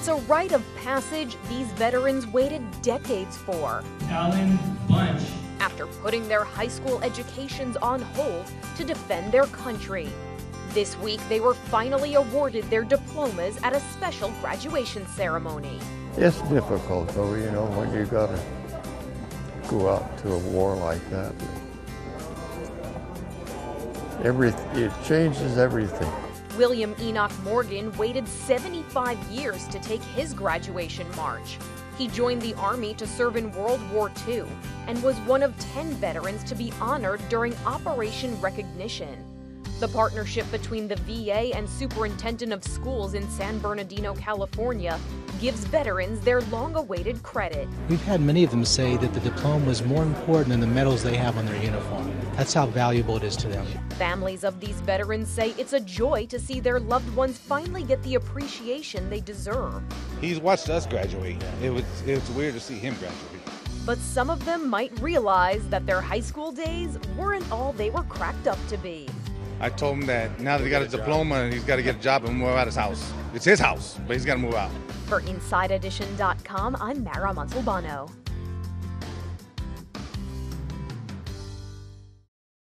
It's a rite of passage these veterans waited decades for. Alan Bunch. After putting their high school educations on hold to defend their country. This week, they were finally awarded their diplomas at a special graduation ceremony. It's difficult, though, you know, when you got to go out to a war like that. Every, it changes everything. William Enoch Morgan waited 75 years to take his graduation march. He joined the Army to serve in World War II and was one of 10 veterans to be honored during Operation Recognition. The partnership between the VA and Superintendent of Schools in San Bernardino, California, gives veterans their long awaited credit. We've had many of them say that the diploma was more important than the medals they have on their uniform. That's how valuable it is to them. Families of these veterans say it's a joy to see their loved ones finally get the appreciation they deserve. He's watched us graduate. It was, it was weird to see him graduate. But some of them might realize that their high school days weren't all they were cracked up to be. I told him that now that he got a diploma, and he's got to get a job and move out of his house. It's his house, but he's got to move out. For InsideEdition.com, I'm Mara Montalbano.